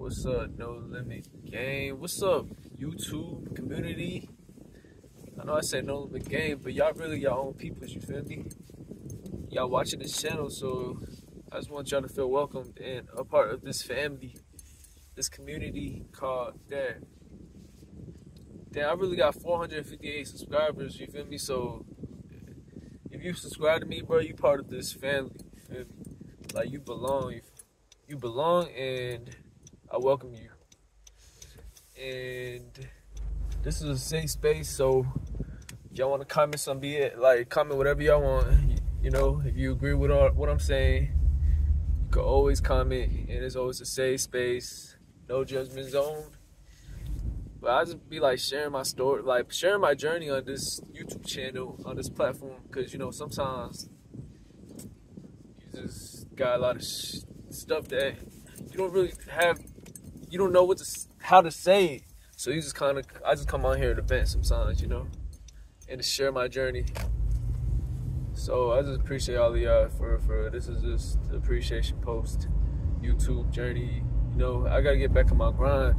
What's up, No Limit Game? What's up, YouTube community? I know I said No Limit Game, but y'all really your own peoples, you feel me? Y'all watching this channel, so I just want y'all to feel welcomed and a part of this family, this community called that. Damn, I really got 458 subscribers, you feel me? So if you subscribe to me, bro, you part of this family, you feel me? Like you belong, you belong and I welcome you. And this is a safe space, so y'all want to comment some be it, like comment whatever y'all want. You, you know, if you agree with all, what I'm saying, you can always comment, and it's always a safe space, no judgment zone. But I just be like sharing my story, like sharing my journey on this YouTube channel, on this platform, because you know sometimes you just got a lot of stuff that you don't really have you don't know what to how to say. So you just kind of I just come on here to vent sometimes, you know, and to share my journey. So I just appreciate all of y'all for for this is just the appreciation post, YouTube journey. You know, I gotta get back on my grind.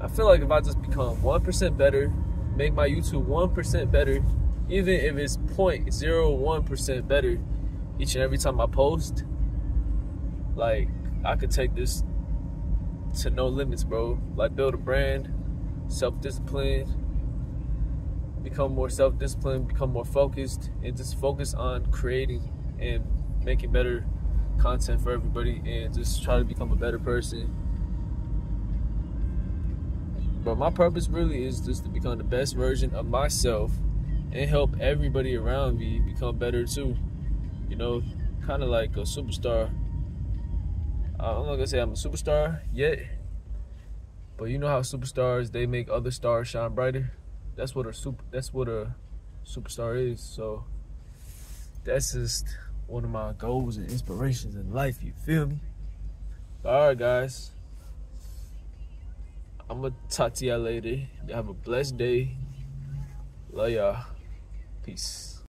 I feel like if I just become one percent better, make my YouTube one percent better, even if it's 0.01 percent better each and every time I post, like I could take this to no limits, bro. Like build a brand, self-discipline, become more self-disciplined, become more focused, and just focus on creating and making better content for everybody and just try to become a better person. But my purpose really is just to become the best version of myself and help everybody around me become better too. You know, kind of like a superstar Uh, I'm not gonna say I'm a superstar yet, but you know how superstars they make other stars shine brighter. That's what a super. That's what a superstar is. So that's just one of my goals and inspirations in life. You feel me? All right, guys. I'm gonna talk to y'all later. Y'all have a blessed day. Love y'all. Peace.